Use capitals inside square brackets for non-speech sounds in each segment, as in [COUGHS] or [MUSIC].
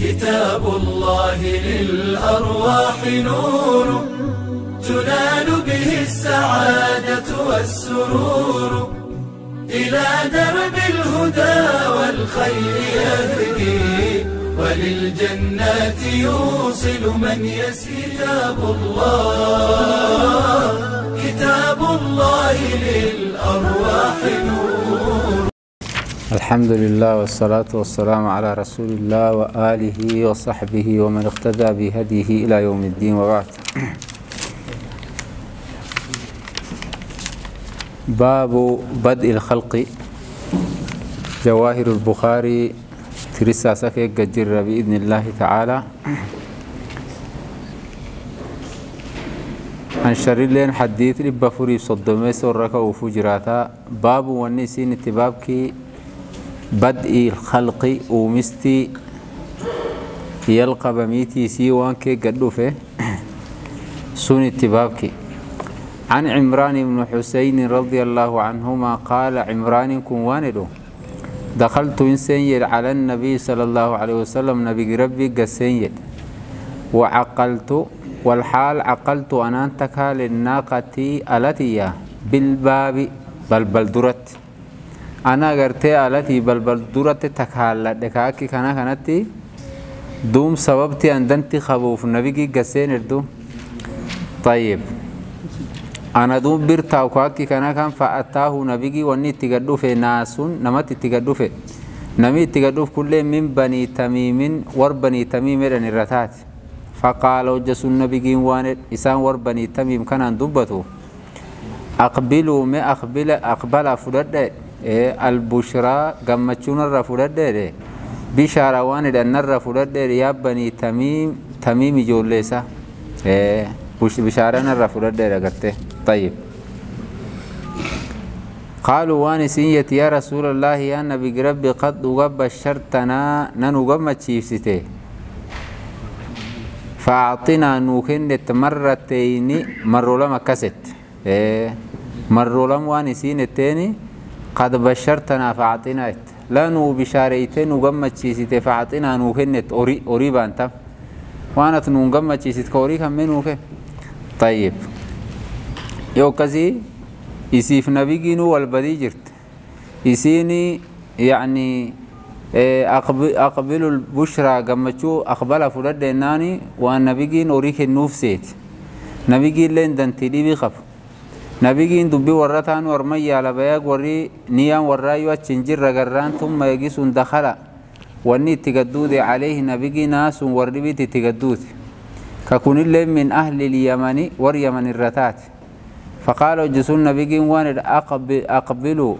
كتاب الله للأرواح نور تنال به السعادة والسرور. إلى درب الهدى والخير يهدي وللجنات يوصل من يسير. كتاب الله كتاب الله للأرواح نور. الحمد لله والصلاة والسلام على رسول الله وآله وصحبه ومن اقتدى بهديه إلى يوم الدين وبعد. باب بدء الخلق. جواهر البخاري ترسا سكي قجر بإذن الله تعالى. عن شر لين حديث لبا فري صدمي سرك وفجراتا باب ونسين اتبابكي بدء الخلق ومستي يلقى بميتي سي وانكي قدوفه. [COUGHS] سن اتبابك. عن عمران بن حسين رضي الله عنهما قال عمران كن واندو دخلت إنسان على النبي صلى الله عليه وسلم نبي ربي قسين وعقلت والحال عقلت أنا أنتكى للناقة التي بالباب بل درت. Ana agartee alatii balbal duratti takaalladhe. Kaakki kana kanatti duum sababti andanti qabuuf nabigi gaseen erdu. Tayyib. Ana duum birtaaw kaakki kana kan fa'attaahu nabigi wanni itti gadhufe naasun namatti itti gadhufe nami itti gadhuf kullee min banii tamiimin war banii tamiim edhan irra taate. Faqaala hojja sun nabigiin waan isaan war banii tamiim kanaan dubbatu. Aqbiluu me aqbala fudhadhe البشرى قمتشون الرفودة بشارة وان دنر فودة يا بني تميم تميم جوليسا بشارة الرفودة رغته طيب قالوا وان سيت يا رسول الله يا نبي ربي قد بشرتنا ننو قمتشيفسته فأعطنا نوكنت مرتين مرو لما كست مرو لما وان سينتيني قد بشرتنا فأعطنا لانو بشاريتين وقمتشيسيت فأعطنا نوكنت. أوري أوري بانتا وأنا تنون قمتشيسيت. كوري كم منوك طيب. يو كزي؟ يسيف نبيجينو والبدي جرت. يسيني يعني أقبل, أقبل البشرى قمتشو أقبل فرد ناني. وأن نبيجين أوريك النوف سيت. نبيجين لين دنتي دي بيخف. نبيين دبي ورثان ورمي يا لبيا قري نيان ورأي وتشنجر رجران ثم يجلس دخلا وني تجدود عليه نبيين ناس وربيت تجدود ككون اللي من أهل اليمن واليمن الرتات فقالوا جسون نبيين وان أقب أقبلوا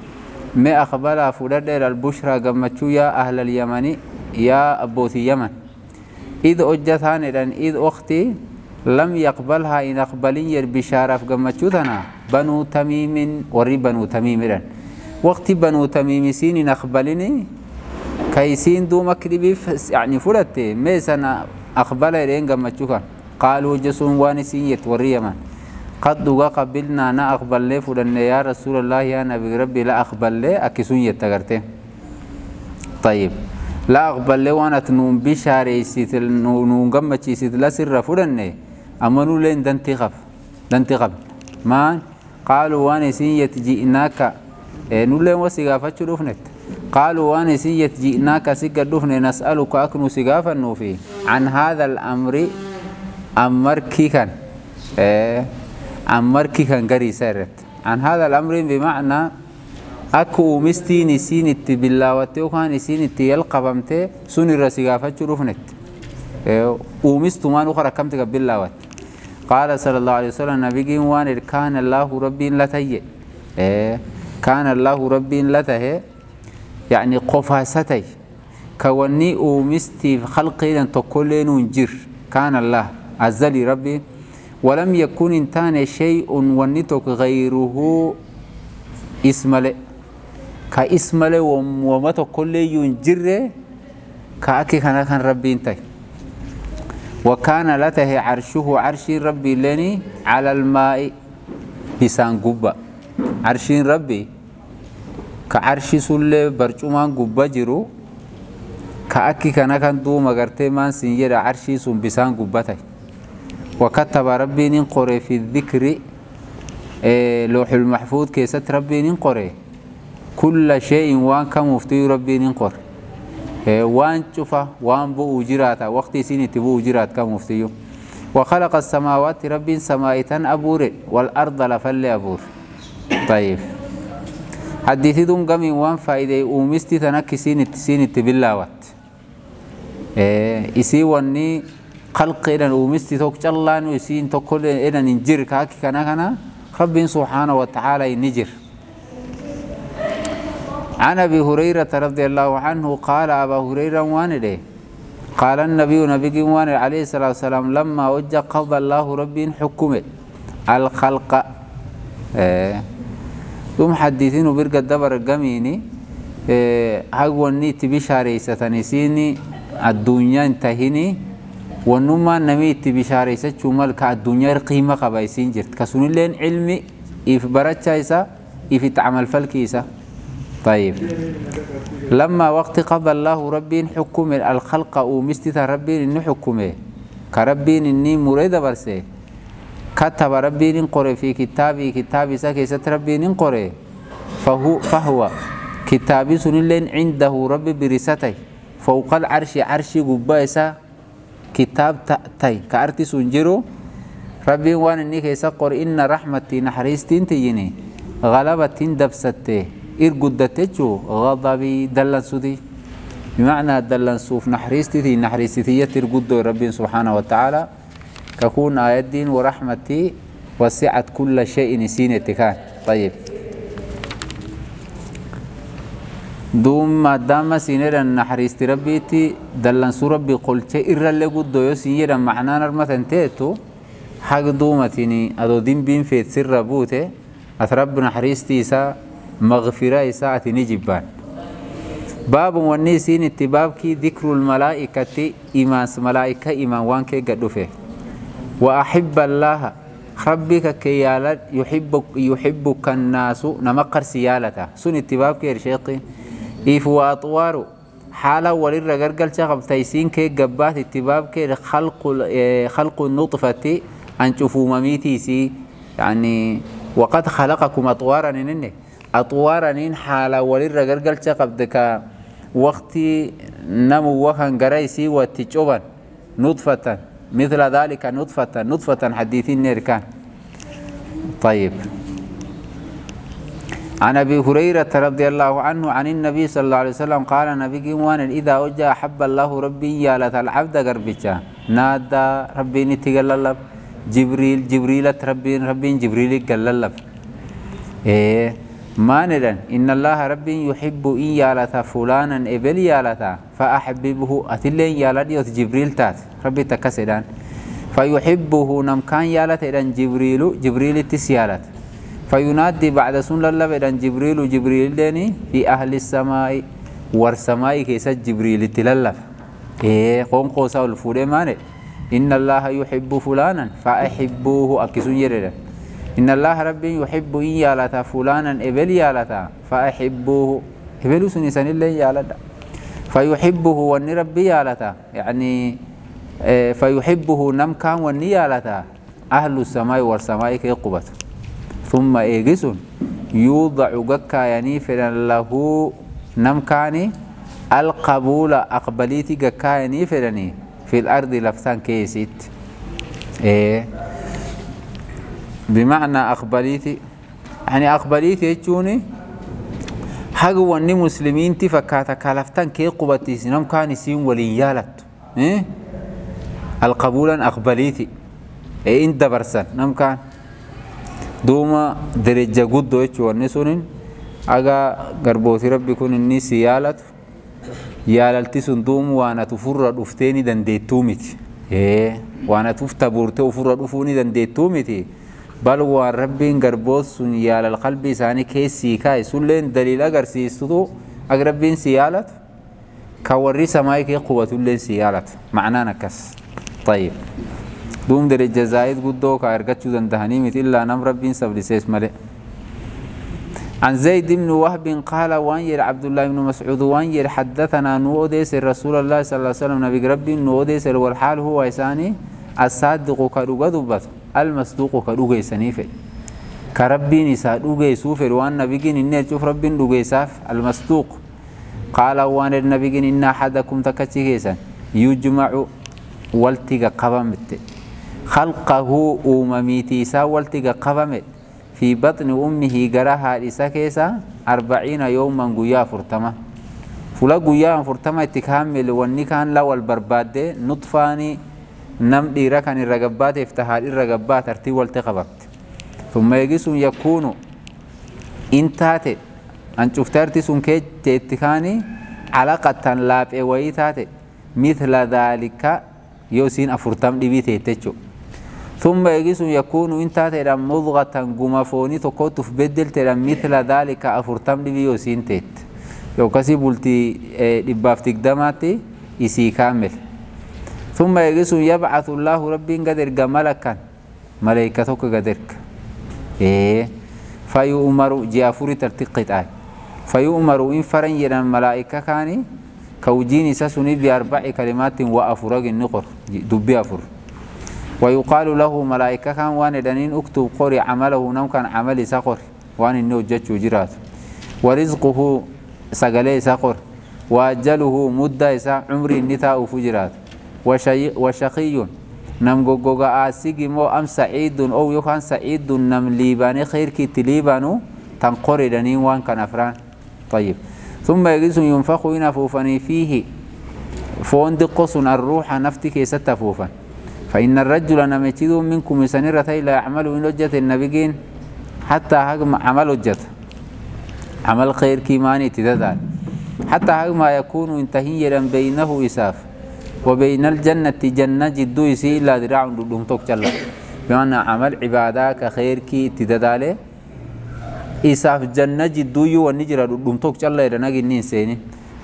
ما أقبل فلدر البشرة جمع يا أهل اليمن يا أبو اليمن إذ أجثان إذ أختي لم يقبلها إن أقبلين البشارة في جمع بنو تميم وري بنو تميم رن وقت بنو تميم سين إن أقبلني كيسين دو مكربي يعني فرت ميسنا أقبل رين قمتشوكا قالوا جسون وانسين يتوري من قد دوغا قبلنا نا أقبل لي فلن يا رسول الله يا نبي ربي لا أقبل لي أكسون يتغرتي طيب. لا أقبل لي وأنا تنون بشاري سيت نون قمتشي سيت لا سر فلن أمنوا لين دنتي غف دنتي غف ما؟ قالوا وأنا سيت جئناك نولين وسيغافة شروفنت قالوا وأنا سيت جئناك سيقا دفن نسألك أكنو سيغافة نوفي. عن هذا الأمر أمر كيكا أمر كيكا قري سرت. عن هذا الأمر بمعنى أكو مستيني سينتي باللاوتي وكان سينتي يلقبمتي سوني رسيغافة شروفنت ومستو ما نخرى كم تقبل قال صلى الله عليه وسلم نبي وان كان الله ربي لتي إيه؟ كان الله ربي لته يعني قفاستي. كوني ومستي خلقي لن تقولين جر. كان الله عزلي ربي. ولم يكن إنتان شيء ونتك غيره اسم له كاسم له وما تقول ينجر كأكي كان ربي انتي وكان لته عرشه عرش ربي لني على الماء بسان قبة. عرش ربي كعرش سل برجمان قبة جرو. kana kan duuma gartee maan sin jedha carshii sun bisaan gubbatay وكتب ربي نقري في الذكر إيه لوح المحفوظ كيست ربي نقري كل شيء وان كم مفتي ربي نقر إيه وان شوفا وان بو جراتا وقت سيني تبو جرات كم مفتي وخلق السماوات ربي سمايتان أبور والأرض لفل أبور طيب حديثي دوم قمي وان فايدة ومستي تنكي سيني سيني تبلاوات إسي واني خلق إذن ومستي توك جلان ويسين توكل إذن نجر كاكي كنا كنا رب سبحانه وتعالى نجر عن أبي هريرة رضي الله عنه قال أبا هريرة وانده قال النبي نبي وان عليه الصلاة والسلام لما وجه قضى الله ربي حكمه. الخلق آه ثم حديثين وبرقى الدبر الجميني آه هاقواني تبي شاريسة سيني الدنيا انتهيني ونما نمي تبشاريسة شمال كالدنيا قيمة قبايسين جرت. كسون لين علمي إف برتشايسا إف تعمل فالكيسا طيب. لما وقت قضى الله ربي حكم الخلق ومستثى ربي إن حكمه. كربي إني مريد برسي كتب ربي قري في كتابي كتابي سكيسة ربي قري فهو فهو. كتابي سن لين عنده ربي برسته. فوق العرش عرش قبايسا كتاب تأتي كأرتي سنجرو ربي وان إني كيسا قر إن رحمتي نحريستين تيني غلبت دبستي إرقدتجو غضبي دلن سودي. بمعنى دلن سوف نحريستي تي نحريستي ترقدو ربي سبحانه وتعالى. ككون آيات دين ورحمتي وسعت كل شيء نسين كان طيب. دوم دام سينيرا نحريستي ربيتي دلن سو ربي قلت إرى اللي قد دو سينيرا معنا نرمة تيتو. حق دومتيني أدو دين بين فيت سر بوته أترب نحريستي سا مغفرة ساعة نجبان باب والنيسين اتباب كي ذكر الملائكة إيمان ملائكة إيمان وانك قد فيه وأحب الله ربك كيالت يحبك يحبك الناس نمقر سيالته سن اتباب كي رشيقي. إيف وأطوار حالة ولر غرقل شغب تيسين كي قبات اتباب كي خلق خلق النطفة أن تشوفوا مميتي سي. يعني وقد خلقكم أطوارا ننك أطوارا نين حالة ولر غرقل شغب دكا. وقتي نمو وهن قريسي وتجوبا نطفة. مثل ذلك نطفة. نطفة حديثين نيركان. طيب. عن أبي هريرة رضي الله عنه عن النبي صلى الله عليه وسلم قال نبي وان إذا وجه أحب الله ربي يا العبد قربتا نادى ربي نتقللب. جبريل جبريل ربي ربي جبريل قللب إيه. ما ندن إن الله ربي يحب إن يالتا فلانا إبل يالتا فأحببه أتلين يالت جبريل تات. ربي تكسدان. فيحبه نمكان يالت إذن جبريل جبريل تسيالت فينادي بعد سن الله إذن جبريل جبريل ديني في أهل السماء والسماء كيس جبريل تللف. إيه قوم قوسا الفولي ماني. إن الله يحب فلانا فأحبوه أكسون يردن إن الله ربي يحب إن يالتا فلانا إبل يالتا فأحبوه. إبل سنسان الله يالتا فيحبه وني ربي يالتا يعني فيحبه نم كان وني يالتا أهل السماء والسماء كي قبت. ثم إيجس يوضع قكا يعني له نم كاني القبول أقبليتي قكا يعني في الأرض لفتان كيسيت. إيه. بمعنى أقبليتي يعني أقبليتي يجوني حق وني مسلمين تفكاتا كالفتان كي قبتي سنم كان يسين وليالت إيه؟ القبولا أقبليتي إيه إن دبرسن نم كان دوما درجة قدو يجو وني سنين أغا قربوتي ربي كون إني سيالت. يالالتي سن دوم وأنا تفر رفتيني دنديتومت إيه؟ وأنا تفتبورتي وفر رفوني دنديتومتي. بل وربين قربوس سن يال القلب ساني كيسي كاي. سلين دليل أجر سيستو. أقربين سيالت كوري سماي كي قوة لين سيالت. معناه نكس طيب. دوم درجة زايد قدو كارجت شو دندهني مثل لا نم ربين سبلسيس ملء عن زيد بن وهب قال وانير عبد الله بن مسعود وانير حدثنا نوديس رسول الله صلى الله عليه وسلم نبي ربي نوديس والحال هو إساني الصادق كدوغا دبت المصدوق كدوغا سنيفه. كربي نساء دوغا سوفر وأن نبي إن شوف ربي دوغا ساف المصدوق. قال وأن النبي إن أحدكم تكتشيسا يجمع والتقى قبمت. خلقه أمميتي سا والتقى قبمت. في بطن أمه جراها إساكيسا أربعين يوما قيا فرتما. فلا قيا فرتما تكامل واني كان لا والبرباد نطفاني نم ديرا كان الرقبات افتحال الرقبات ارتي والتقبت ثم يجس يكون انتات أن شفترتي سن كي تتكاني علاقة لاب ويتات مثل ذلك يوسين أفرتم دبي تتشو ثم يجس يكون انت ترى مضغة قمفوني تكوت في بدل مثل ذلك أفرتم دبي يوسين تت يو كسي بولتي دبافتك دماتي يسي كامل ثم يجس يبعث الله ربي قدر ملكا ملائكتك قدرك. إيه. فيؤمر جافوري ترتقط آي. فيؤمر إن فرن يرى الملائكة كاني. كوجيني سسني بأربع كلمات وأفرق النقر. دبي أفر. ويقال له ملائكة كان وان دنين أكتب قري عمله نم كان عملي سقر. وان النو جتشو جرات ورزقه سقلي سقر. وأجله مدة عمري النتاء فجرات. وشي وشقي. نم غوغا آسيغي مو أم سعيد أو يكان سعيد. نم ليباني خير كي تليبانو تنقري دنين وان كان أفران. طيب. ثم يجلس ينفخ ينفوفني فيه. فوندقص الروح نفتك ستفوفا فإن الرجل نمتيد منكم سنرة لا يعمل من وجة النبيين حتى هجم عمل وجة عمل خير كيماني تددال حتى هجم يكون انتهيا بينه إساف. وبين الجنة جنة جدو يسي إلا ذراع دم توكل بمعنى عمل عبادك خير كي تددال إساف جنة جدو يو ونجر دم توكل إذا نجي نسيني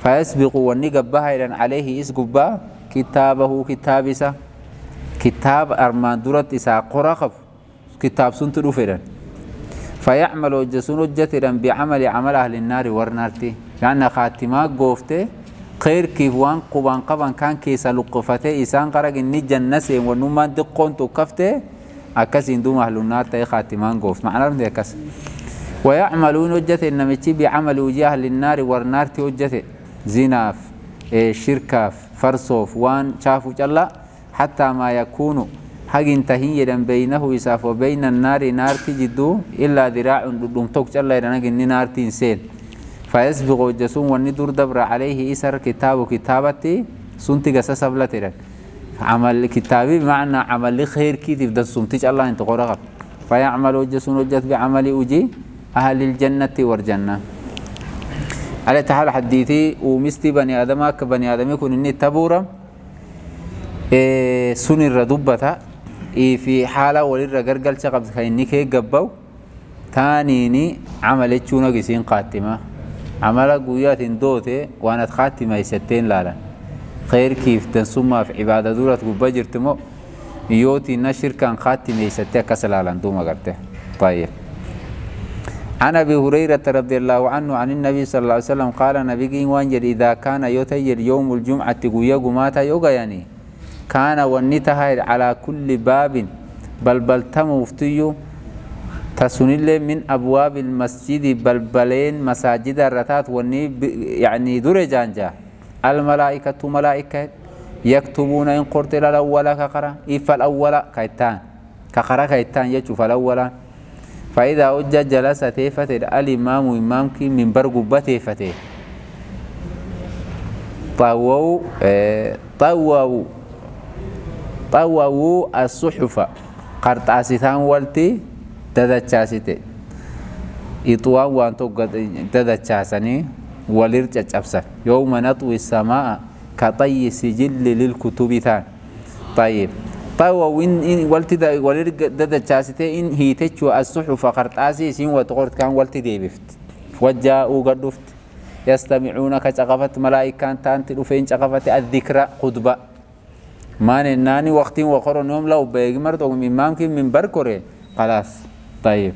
فيسبق ونجبها إذا عليه إسقبا. كتابه كتابسه كتاب أرمان درت إسا قرقب كتاب سنت رفرا فيعمل وجسون وجترا بعمل عمل أهل النار ورنارتي. لأن خاتمات قوفته خير كيف وان قبان قبان كان كيسا لقفته إسان قرق إني جنسي ونمان دقون تكفته أكسين دوم أهل النار تي خاتمان قوفت معنى رمضي أكس ويعملون وجته إنما بعمل وجه أهل النار ورنارتي وجته زناف إيه شركاف فرصوف وان شافوا جلا. حتى ما يكون حق انتهي بينه إساف وبين النار نار تجدو إلا ذراع توك جلا يرنك إني نار تنسين. فيسبق الجسوم والندور دبر عليه إسر كتاب كتابتي سنتي قصة سبلة عمل كتابي بمعنى عمل خير كي تبدا سمتج الله أنت قرغب فيعمل الجسوم وجت بعمل أجي أهل الجنة والجنة. على تعالى حديثي ومستي بني آدم كبني آدم يكون إني تبورا sun irra dubbata fi haala walirra gargalcha qabdu kan inni kee gabbaa'u taaniini camala jechuun agisiin qaattima camala guyyaatiin doote waan at qaattima eessatteen laalan khayrkiif dansummaaf cibaada durat gubbaa jirti moo yooti na shirkaan qaattima eessattee akkas laalan duuma garte طيب عن ابي هريره رضي الله عنه عن النبي صلى الله عليه وسلم قال نبي وانجل اذا كان يتير يوم الجمعه قويا قماتا يوغا يعني كان ونتها على كل باب بل بل تمفتيو تسنل من أبواب المسجد بل بلين مساجد الرتات وني يعني درجانجا الملائكة ملائكة يكتبون إن قرت الأول كقرأ. إف الأول كيتان كقرأ كيتان يشوف الأول فإذا أجى جلس تيفت الإمام إمامك من برقبة تيفته طووا آه طووا طووا الصحف. قرطاسيتان والتي ددچاسيته إطوان وانتو ددچاسني ولير چچبسن يوم نطوي السماء كطي سجل للكتب تان طيب طووا وين والتي ولير ددچاسيته إن هيتچو الصحف قرطاسي سين وتقرت كان والتي ديبفت وجاءوا قدفت يستمعون كچقفت ملائكان تانت دفين چقفت الذكرى خطبه مان الناني وقت وقر نوم لو بيجمر تو من مامكن من بركوري خلاص طيب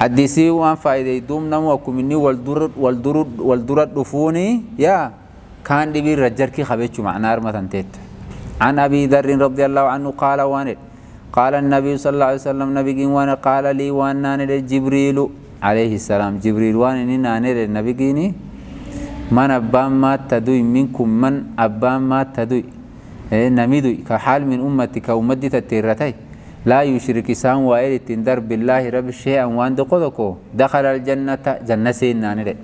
حديثي وان فايدة دوم نمو أكمني والدر والدر والدر دفوني يا كان دبي رجر كي خبيتشو مع نار مثلا تيت عن أبي ذر رضي الله عنه قال واند قال النبي صلى الله عليه وسلم نبي وانا قال لي وانا جبريل عليه السلام جبريل وانا نانا النبي من أبان ما تدوي منكم من أبان ما تدوي نمدوي كحال من أمتي كأمتي تتيرتي لا يشرك سان وائل تندر بالله رب شيئا وأن دقودكو دخل الجنة جنة سينا نري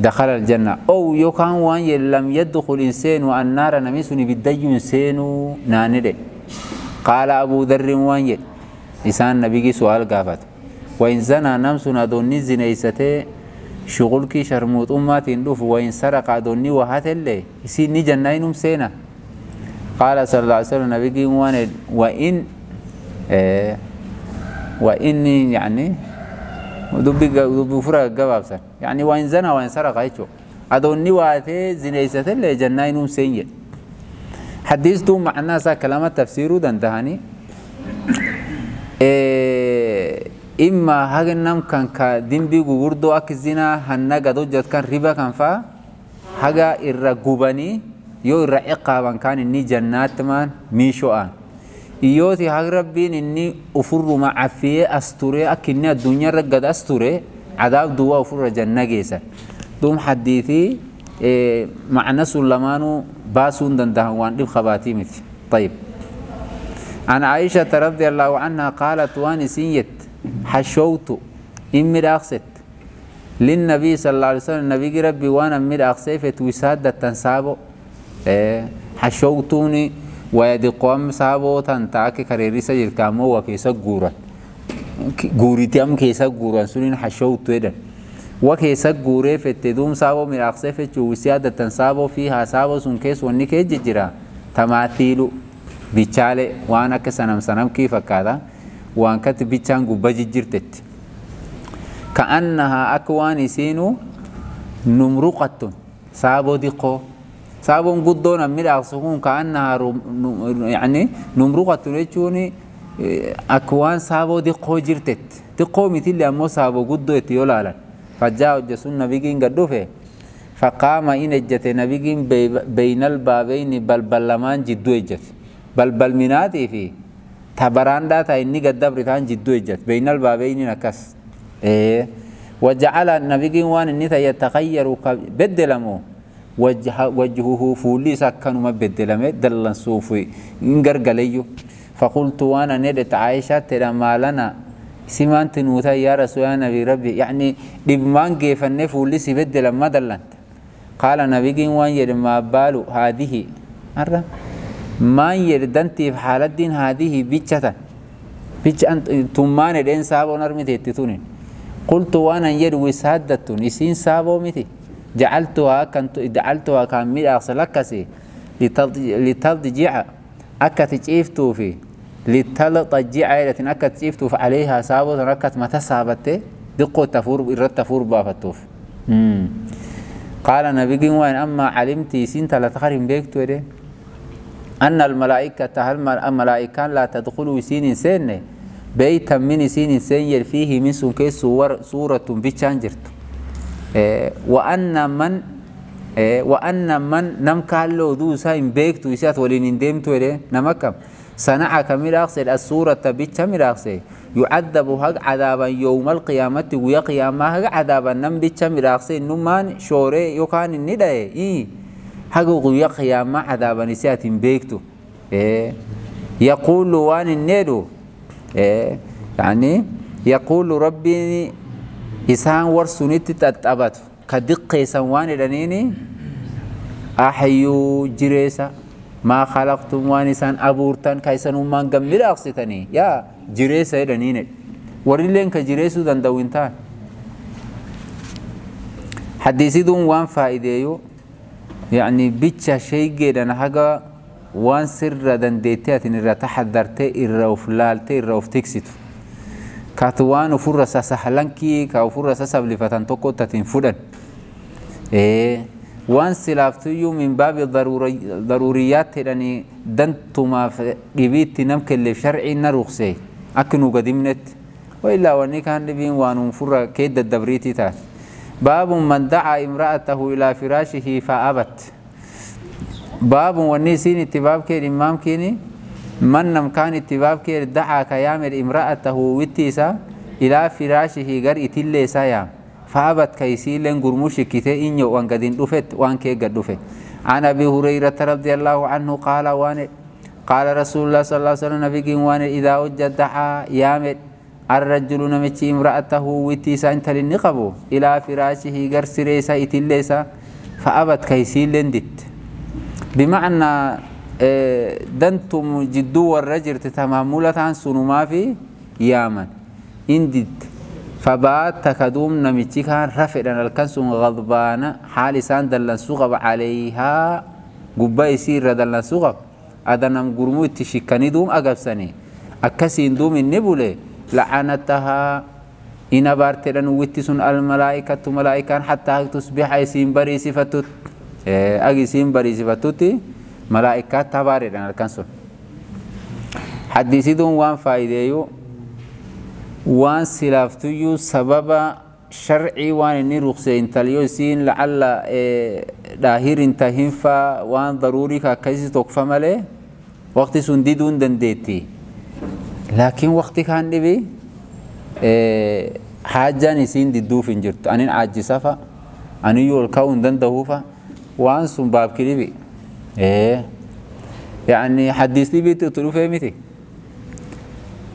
دخل الجنة. أو يكان وأن لم يدخل إنسان والنار نمسني بالدي إنسان نانري قال أبو ذر وأن إسان نبيك سؤال قافت. وإن زنا نمسنا دوني زنيسته شغل كي شرموت أمات ندوف وإن سرق دوني وهات اللي يسيني جنة سينا قال صلى الله عليه وسلم نبي وان وإن آه وإني يعني دبي دبي فرق جوابسا. يعني وإن زنا وإن سرق هيتشو. أدوني واتي زنيسة اللي جناين سيء حديث تو معنا سا كلمة تفسيره دندهاني إيه إما هاجنم كان كدنبي غوردو أكزنا هنا قدو جد كان ربا كان فا. هاجا إرقوباني yoo irra ciqaaban kaan inni jannaattimaan miisho'aan iyyooti haq rabbiin inni ufurruma caffiyee as ture akka inni addunyaarra gad as ture cadaab duwwaa ufurra janna geessan duum haddiitii lamaanuu baasuu hin danda'an waan dhib qabaatii miti طيب عن عائشة رضي الله عنها قالت وان سيت حشوت إمي أقصت للنبي صلى الله عليه وسلم النبي ربي وأنا مد أقصيفة وسادة hashowtuun waa diqoom saabotan taake kareerisa jirta ammoo waa keessa guuran guuritti am keessa guuran suniin hashowtu jedhan waa keessa guuree fette duum saaboo midhaaqsee fechuu wisii addatan saaboo fi haasaaboo sun keessa wanni kee jijjira tamaatiilu bichaale waan akka sanam sanam sanamkii fakkaata waan katti bichaan gubba jijjirtetti ka'annahaa akka waan isiinu numruqattun saaboo diqoo midhaaqsu kun ka'annahaa yani numruqattu jechuun akka waan saaboo diqqoo jirtetti diqqoo mitillee ammoo saaboo guddoo itti yoo laalan fajjaa hojje sun nabigiin gad dhufe faqaama in ejjate nabigiin beeynal baabeyni balbal lamaan jidduu ejjate balbal minaatii fi tabaraandaa ta'a inni gad dabri ta'an jidduu ejjate beeynal baabeyniin akkas وجعل النبي وان إني يتغير بدلمو وجه وجهه فولي سكن ما بدلمه دلن صوفي انغرغليو فقلت وأنا ندت عائشة ترى ما لنا. سمان تنوتا يا رسول نبي ربي. يعني دبمان جيفن فولي سبدل ما دلنت. قال نبي وان يد ما بالو هذه. مرة ما يردنتي في حال الدين هذه بيتشتا بيتش أنت تمان دين سابو نرمي تتونين قلت وأنا يد وسادة يسين سابو متي جعلتها كنت جعلتها كان ميل أغسلكسي لتضجع أكت تجيفتو في لتلطجع لكن أكت تجيفتو عليها سابو ركت متى سابته دقو تفور إرد تفور بافتوف قال نبي وين أما علمتي سنت لا تخرم بيكتو ده أن الملائكة هل الملائكة لا تدخلوا سين سين بيتا من سين سين فيه من سوكي صور صورة بيتشانجرتو وأن من وأن من نم كالو دو ساين بيكتو يسات ولين اندمتو إليه نمكم. صنع كميراقسي السورة بيتش ميراقسي يعذب هق عذابا يوم القيامة ويا قيامة هق عذابا نم بيتش ميراقسي نمان شوري يوكان النداء. إيه. هق ويا قيامة عذابا نسيات بيكتو. إيه. يقول وان الندو إيه. يعني يقول ربي isaan warsunitti xaxabatu ka diqqeessan waan jedhaniini ahayyuu jireessa maa khalaqtum waan isaan abuurtan ka isanummaan gammidhaaqsitanii yaa jireessa jedhaniine warrilleen ka jireessuu danda'u hin ta'an haddisiduun waan faa'ideeyu yani bicha sheeygeedhan haga waan sirra dandeettee atin irra taxadartee irra uf laaltee irra uf tiksitu kaatu waan ufurra sasahlankii ka ufurra sasablifatan tokko tatin fudhan waan silaaftuyyuu min baabi daruuriyaat jedhanii dantumaaf dhibiitti nam kelleef sharcii na ruqsee akka nu gadimnetti وإلا واني كان نبين وانو فرا كيد الدبريتي تات باب من دعا امرأته إلى فراشه فأبت باب واني سين اتباب كير إمام كيني من نم كان اتباب كير دعا كيامر امرأته وتيسا إلى فراشه غر إتلي سايام فأبت كيسي لن قرموش كتي إنيو وان قدين دفت وان كي قد دفت عن أبي هريرة رضي الله عنه قال وان قال رسول الله صلى الله عليه وسلم نبي وان إذا وجد دعا يامر الرجل نمتي امرأته وتيسا انت للنقبو إلى فراشه غر سريسا إتليسا فأبت كيسي لندت بمعنى دنتم جدو والرجل تتمامولة سنما في يامن. اندت فبات تكدوم نمتي رفعنا الكنسون غضبان. حال سان دلن سوغب عليها. قبا يسير دلن سوغب. أدنم قرمو تشكني دوم أقبسني. أكسين دوم النبولي لعنتها. إن بارتلن وتسن الملائكة ملائكة حتى تصبح يسين بري صفتت أجي سين بري صفتت ملائكة تباردن الكنسون حديثي دون وان فايديو. وان سلافتيو سبب شرعي وان إني رخصين تليو سين لعل داهير انتهنفا وان ضروري كاكيسي تقفى ملي. وقت سنديدون دنديتي. لكن وقت كان دبي حاجة نسين ددو في جرت أنا عاجزة فا أنا يول كون دنده فا. وان سن باب كليبي إيه. يعني حديثي بيت تلو فهمتي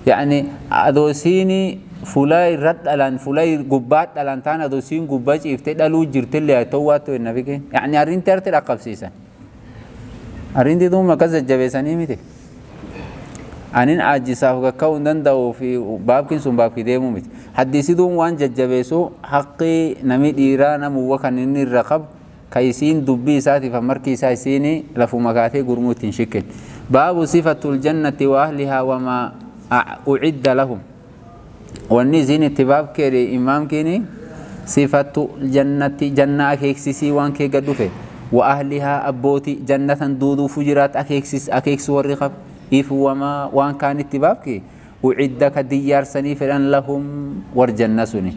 يعني أدوسيني فلاي رد ألان فلاي قبات ألان تان أدوسين قبات إفتي دلو جرت اللي أتواتو النبي يعني أرين ترتي رقب سيسا. أرين دي دوم مكز الجبساني ميتي anin aajisaaf gakka'uu hin danda'u fi baabkiin sun baabkii deemuu miti haddisiduun waan jajjabeessu haqqii nami dhiiraa namuwwa kan inni irra qabu كيسين دبي ساتي فمركي سايسيني لفو مكاتي قرموت شكل باب صفة الجنة وأهلها وما أعد لهم واني زين تباب كيري إمام كيني صفة الجنة جنة أكيكسي وان كي قدوفي وأهلها أبوتي جنة دودو فجرات أكيكسي أكيكس ورقب إف وما وان كان اتباب كي أعدك ديار سني فلان لهم ورجنسني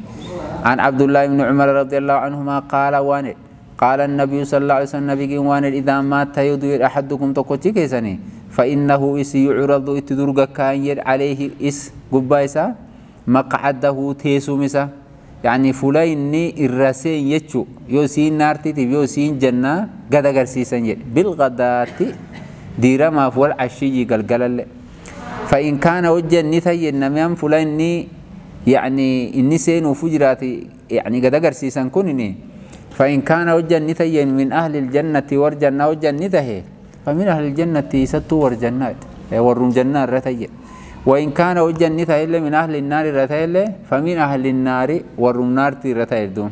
عن عبد الله بن عمر رضي الله عنهما قال واني قال النبي صلى الله عليه وسلم نبي وان إذا مات يدوي أحدكم تقوتي كيسني فإنه إس يعرض اتدرج كان يد عليه إس قبايسا مقعده تيسو مسا يعني فلاني الرسين يتشو يوسين نارتي يوسين جنة قد قرسيسا بالغدات ديرما فول عشي قلقل فإن كان وجه نثي النميم فلاني يعني إني سين وفجراتي يعني قد أقرسيسا كنني فإن كان وجه نثي من أهل الجنة ورجنا وجه نثه فمن أهل الجنة ستو ورجنات ورم جنات رتي وإن كان وجه نثه إلا من أهل النار رتي فمن أهل النار ورم نار رتي دون.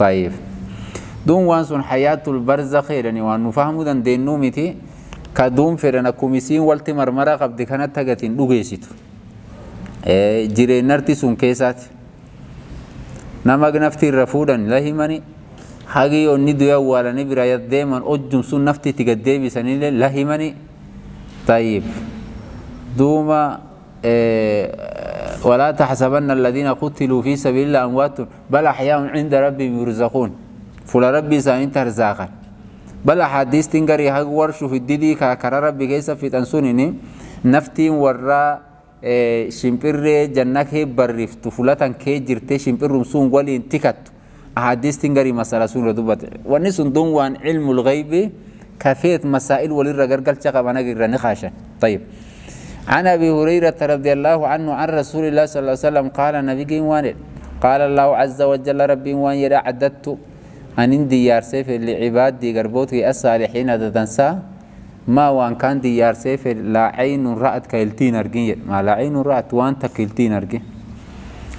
طيب. دون وانسون حياة البرزخ يعني وأنه فهموا دن دينو متي kaduun fedhan akkuma isiin walti marmara qabdi kanatti hagatiin dhugeessitu jireenyarti sun keessaati nama nafti irra du'e awwaalanii bira deeman hojjum sun nafti itti gaddeebisanillee la himani tayyib. Duuma ولا تحسبن الذين قتلوا في سبيل الله أموات بل أحياء عند ربهم يرزقون فلا ربي سامين ترزاقا بل أحاديث تنقري هاي ورشو في الديدي كاكرا ربي كيسا في تنسونيني نفتي ورا شمبر جنك هي بريفت فلتا كي جرتي شمبر رمسون ولي انتكت أحاديث تنقري مسألة سون ردوبت واني سندون وان علم الغيب كفيت مسائل ولي رقرقل شقا بنا نخاشا طيب. عن أبي هريرة رضي الله عنه عن رسول الله صلى الله عليه وسلم قال نبي وان. قال الله عز وجل ربي وان يرى عددت. أن ديار سيف لعبادي قربوتي الصالحين تنسى. ما وان كان ديار سيف لا عين رأت كيلتين أرجين ما لا عين رأت وان تكيلتين أرجين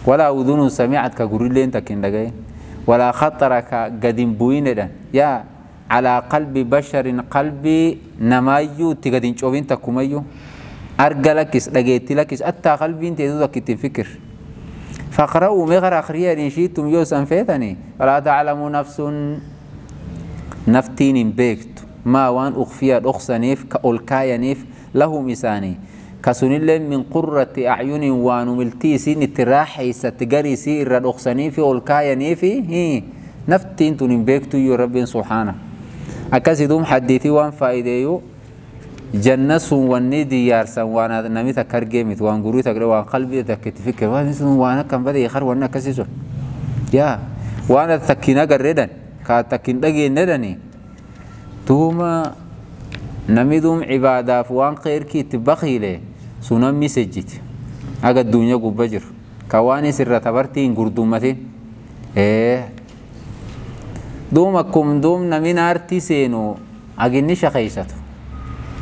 ولا أذن سمعت كقريلين تكين دقين. ولا خطر كقدم بوين يا على قلب بشر قلبي نمايو تقدين شوفين تكميو أرجلكس لقيت لكس أتا قلبي أنت يدوك تفكر فاقرأوا مغر أخريا إن شئتم يوسا فيتني ولا تعلم نفس نفتين بيكت ما وان أخفيا أخسنيف كأولكايا نيف له مساني كسنلين من قرة أعين وانملتي سين التراحي ستقري سي الردوخسني في والكايني في هي نفتين تنين بيكتو يو رب سبحانه. أكاسي دوم حديتي وان فايديو جنة سن واني ديار سن وأنا نمي تكر جيمت وان قروي تكر وان قلبي تكت فكر. وان سن وأنا كم بدي يخر وأنا كاسي سن يا. وانا تكينا قردن كا تكين دقي ندني. توما نمي دوم عبادة. فوان خير كي تبخيله سنم مسجت أجا الدنيا قبجر كواني سر تبرتين قردومتين إيه دوم أكم دوم نمي نارتي سينو أجني شخيشته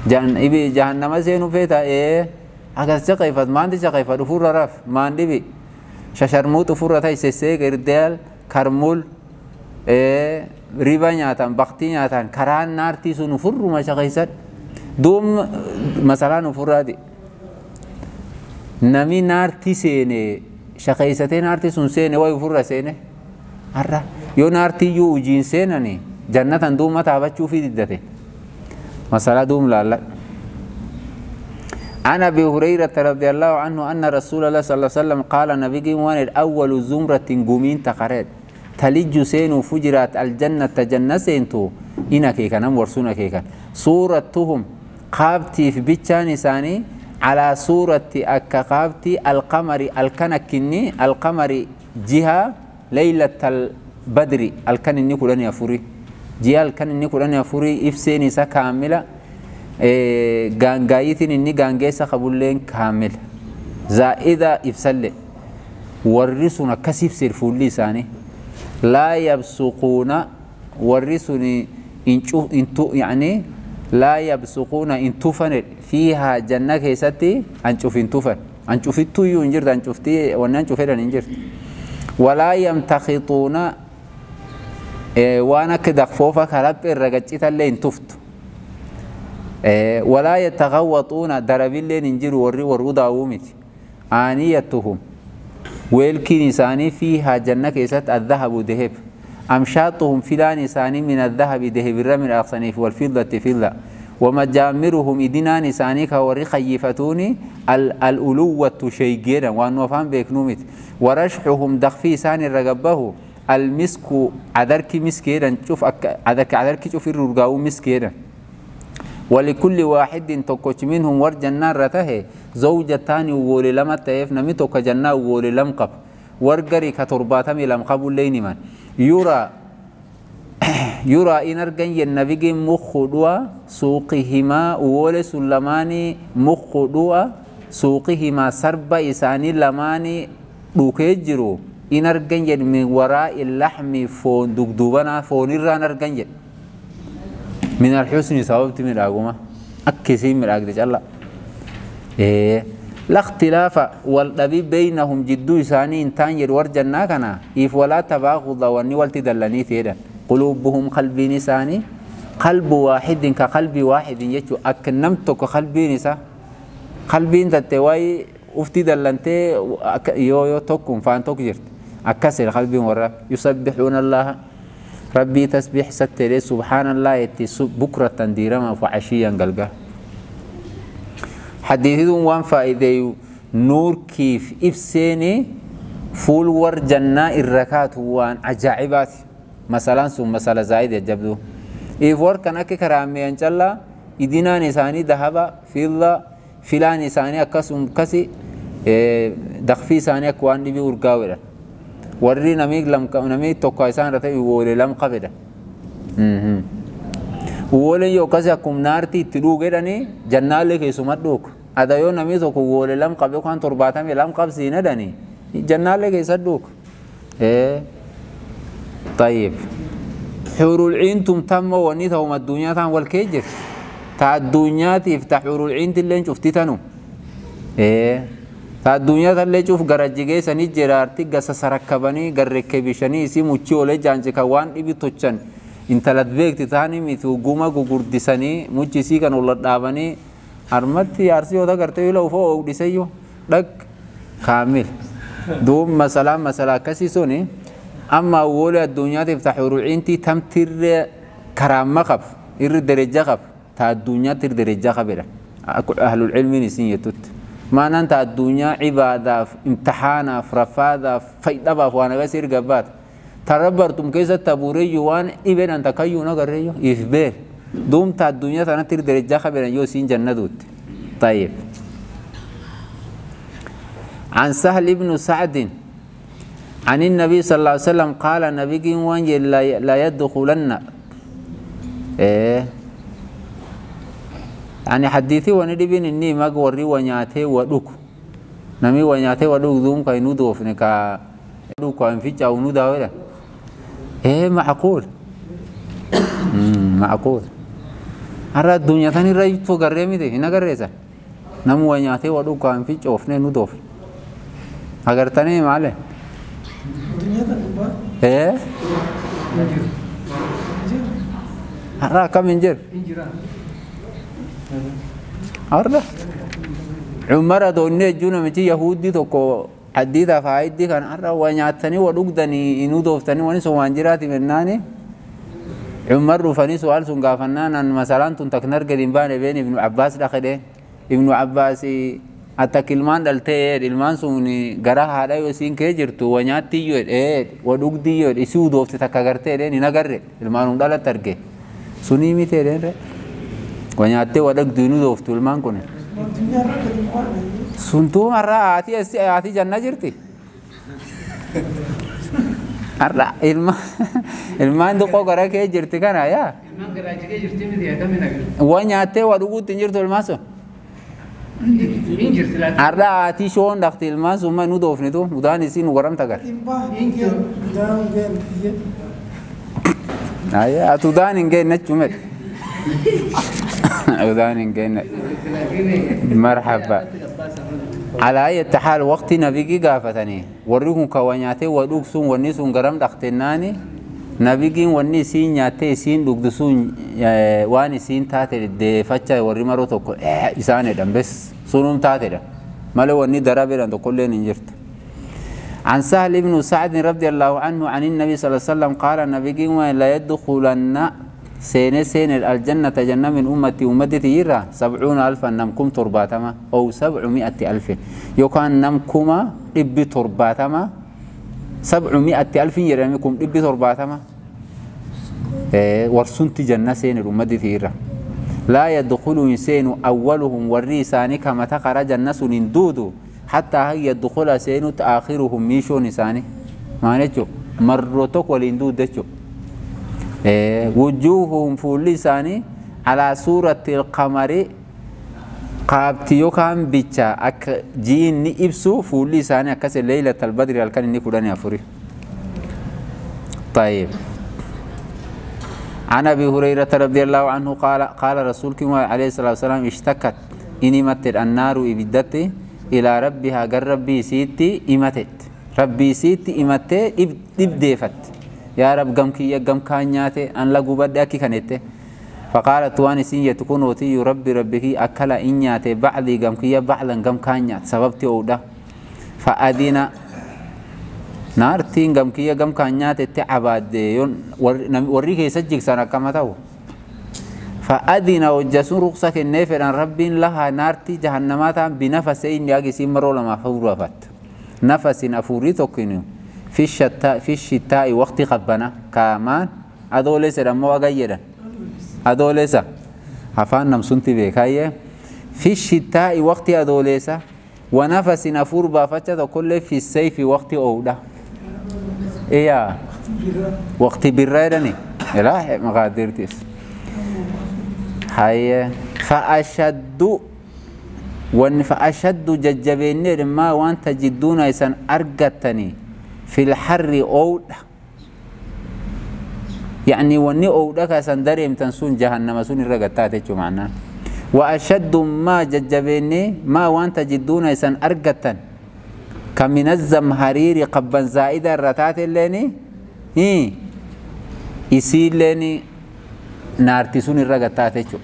جان إبي جهنم سينو فيتا إيه أجا شقيفت ما عندي شقيفت فورا رف ما عندي بي ششرموت فورا تاي سيسيك إردال كرمول إيه riba nyaatan baktii nyaatan karaan naartii sun ufurruma shaqeessan duum masalaan ufurraati. Nami naartii seene shaqeessatee naartii sun seene way ufurra seene har'a yoo naartii iyyuu ujiin seenani jannatan duuma taabachuufi diddate masalaa duum laalla عن ابي هريره رضي الله عنه ان رسول الله صلى الله عليه وسلم قال نبي وان اول زمرة قومين تقريت تلج سين فجرات الجنة جنة سينتو إنا كيكا نم ورسونا كيكا صورتهم قابتي في بيتشان ساني على صورة أكا قابتي القمر الكنكني القمر جهة ليلة البدر الكنني كلن يفوري جهة الكنني كلن يفوري إفسيني سا كاملة غانغايتين إني غانغيسا قبولين كامل زائدة إفسل ورسونا كسيف سيرفولي ساني لا يبسقون ورسني انتو يعني لا يبسقون انتفن فيها جنة كيستي أنشوف انتفن أنشوف التويو انجرد انشوفتي وأنا أنشوف انجرد ولا يمتخطون إيه وأنا كدق فوفا كلب الرقجت اللي انتفت إيه ولا يتغوطون درب اللي انجر وري ورود اومت آنيتهم. ويلكن إساني فيها جنة كيست الذهب ذهب أمشاطهم فلان إساني من الذهب ذهب الرمل الأقصنيف والفضة فضة ومجامرهم إدنا نساني كوري خيفتوني الألوة شيقينا وأنه فهم بيكنومت. ورشحهم دخفي إساني رقبه المسك عذرك مسكينا شوف عذرك عذرك شوف الرقاو مسكينا ولكل واحد تكوش منهم ور جنة رته زوجتان وولي لما تيف نمي توك جنة وولي لم قب ورقري كترباتم لم قبل لين من يرى يرى إن أرجن النبي مخدوا سوقهما وولي سلماني مخدوا سوقهما سرب إساني لماني دوكيجرو إن أرجن من وراء اللحم فون دقدوبنا فون الران أرجن من الحسن سببت من الأقومة أكسي من الأقدج الله إيه لا اختلاف. والذي بينهم جدو إساني إنتان يرور جنة كنا إف ولا تباغض واني والتدلني تيدا قلوبهم قلبي نساني. قلب واحد كقلب واحد يجو. أكنمتك قلبي نسا. قلبي انت تواي أفتي دلنتي. يو يو توكم فان توك جرت. أكسر قلبي ورا. يسبحون الله. ربي تسبيح ستري. سبحان الله يتي. بكرة ديرما وعشيا قلقا حديثهم وان فائدة نور كيف إفسيني فول ور جنة الركات وان عجائبات. مثلا سو مثلا زايد يجبدو. إيف ور كان أكي كرامي أنجلا إدينا نساني ذهب في الله فلان نساني أكسم كسي دخفي ساني أكوان نبي ورقاولا warri namii namii tokko isaan irra ta'e woolee lam qabedha. Wooleen yoo akkasii akkuma naartii itti dhuugedhanii jannaallee keessumat dhuuku. Ada yoo namii tokko woolee lam qabe yookaan torbaatamii lam qabsiin edhanii jannaallee keessa dhuuku. طيب حور العين تمتم وني توم الدنيا تان والكيجر تا الدنيا تفتح حور العين تلين شفتي تنو إيه addunyaa tallee cuuf garajji geessanii jiraarti gasa sarakkabanii garrekke bishanii isii muchii olee jaanji kan waan dhibi intalat beekti taani miti guma gugurdisanii muchi isii kan ol dhaabanii harmatti yaarsi yoo agartee yoo lafa oogdisayyo dhag kaamil duub masalaa masalaa akkasii suni amma awwoolee addunyaatiif taxuruciintii tamtirree karaamma qab irri dereja qab ta addunyaatti irri dereja qabedha ahlulcilmiin isin jettutti maanaan ta addunyaa cibaadaaf imtixaanaaf rafaadaaf fayyadaaf waan agas erga baat tarra bartum keessatti abuureeyyu waan dhibedhan takkayyuu nagarreeyyo if beer. Duumta addunyaa tanatti derejaa qabeedhan yoo isiin jannaduutti. طيب عن سهل بن سعد عن النبي صلى الله عليه وسلم قال نبي وان لا يدخلن إيه يعني حديثي وندي بين إني ما قوري ونياته ودوك نمي ونياته ودوك دوم كاي نودو فنكا دوك وان في جاو نودا ولا إيه معقول. معقول. أرى الدنيا ثاني رأيت فوق الرمي ده هنا قريسا نمو ونياته ودوك وان في جاو فنه نودو agartanii maale ee har'a akkam hin jiru har'a cumara doonni jechuu namichi yahuddii tokko haddiidhaaf haayiddii kan har'a waa nyaatanii waa dhugdanii hin udooftanii wani sun waan jiraati mennaani cumar dhufanii su'aal sun gaafannaan an masalaan tun taknar gadi hin baane been ibnu abbaas dhaqedhe ibnu abbaas attak ilmaan dhaltee ilmaan sun gara haadha yoo isiin kee jirtu wa nyaatti iyyoo ee wa dhugdi iyyoo isii udoofte takka suntuu har'a haati asi haati janna jirti har'a ilma ilmaan xiqqoo gara kee jirti kana yaa wa nyaattee wa dhuguutti hin jirtu ilmaan sun har'a haati shoon dhaqti ilmaan sun ma nu doofnitu udaan isii nu garamta gar ayya ati udaan hin geenne chumed udaan hin geenne marhaba على أي حال وقت نبيجي قافتني وريكم كوانياتي ودوك سون وني سون غرام دختناني نبيجي وني سين نياتي سين دوك دسون واني سين تاتي دي فچا وري مرو توكو إساني دم بس. سونم تاتي دا مالو وني درابي دان تقول لين انجرت عن سهل بن سعد رضي الله عنه عن النبي صلى الله عليه وسلم قال نبيجي لا يدخلن سنة سنة الجنة جنة من أمتي أمتي تيرا. سبعون ألفا نمكم ترباتما؟ أو سبعمائة ألف. يوكان نمكما إبي ترباتما؟ سبعمائة ألف يرميكم إبي ترباتما؟ إيه ورسنت جنة سنة أمتي تيرا. لا يدخل إنسان أولهم والريساني كما تخرج الناس دودو. حتى هي يدخل سين آخرهم ميشو نساني؟ ما نجو مرتك ولندود دجو وجوههم فول لساني على سورة القمر قابتي يوكام بيتشا أك جين إبسو فول لساني أكس ليلة البدر الكن نيكوداني أفوري طيب عن أبي هريرة رضي الله عنه قال قال رسولك عليه الصلاة والسلام اشتكت إني متت النار إبدت إلى ربها قر ربي سيتي إمتت ربي سيتي إمتت إبديفت يا رب قم كي قم كانياتي أن لا قبد أكي كانت فقالت واني سين تكون وتي ربي ربك أكل إنياتي بعضي قم كي بعضا قم كانيات سببتي أودا فأدينا naartiin gamkiyya gamkaan nyaatetti cabaadde warri keessa jigsan akkama ta'u fa'adina hojjasuun ruqsa kennee fedhan rabbiin laha naartii jahannamaa ta'an binafase inni agisiin maroo lamaaf hafuuru afatta في الشتاء في الشتاء وقت قبنا كمان هذول سر مو غير هذول سا عفان نم سنتي بكاي في الشتاء وقت هذول سا ونفس نفور بافتش كل في السيف وقت اودا ايا وقت بالرادني لا مقادير تيس. هاي. فأشد وان فأشد ججبين ما وان تجدون ايسان ارغتني fil harri oowdha يعني وني أودك سندريم تنسون جهنم سون الرجتات شو معناه وأشد ما ججبيني ما وانت جدون إسان أرجتن كمن الزمهرير قبا زائدة الرتات الليني؟ إيه. نارتي سون الرجتات شو.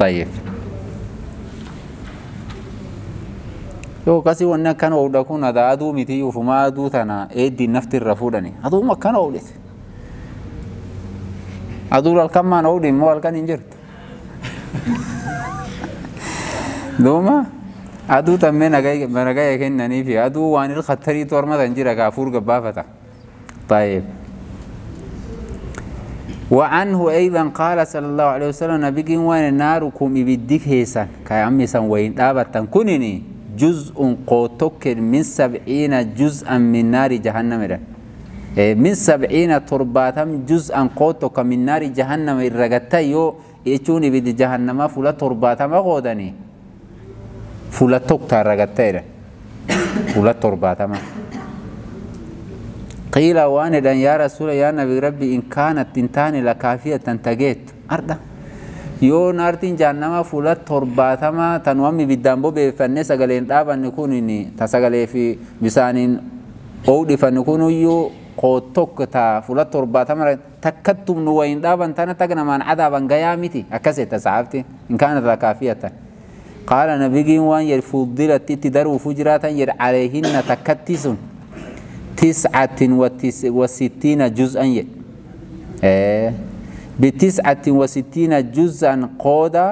طيب. Yoo kasi wanni akkana oudha kun ada aduu miti ufuma aduu tana eeddiin nafti irra fuudhani aduuma akkana oodhete aduu halkan maan oodhi immoo halkan hin jirtu دوما aduu tammee nagaya kennanii fi aduu waan ilkattarii tormatan jira kaafuur gabbaafata طيب وعنه أيضا قال صلى الله عليه وسلم نبي وين ناركم يبديك هيسان كأمي سن وين دابتن كنني جزء قوتك من سبعين جزءا من نار جهنم ده. من سبعين ترباتم جزءا قوتك من نار جهنم الرغتا يو يچوني بد جهنم فلا ترباتم غودني فلا توكتا رغتا فلا ترباتم قيل وأنا يا رسول يا نبي ربي إن كانت تنتاني لكافية تنتجيت أردا yoo naartiin jaannama fuula torbaatama tanuwam ibiddaan bobeeffanne sagaleen dhaabanne kun ta sagalee fi bisaaniin oudhifanne kun iyyuu qootokko ta fuula torbaatama takkattum nu wayin dhaaban tana tag namaan cadaaban gayaa miti. Akkasee ta saabti in kaana rakaafiyata qaala nabigiin waan jedhe fuuldilatti itti daruufu jiraatan jedhe aleehinna takkatti sun tiscatin wa sittiina juz'an jedhe. بتسعة وستين جزءا قودا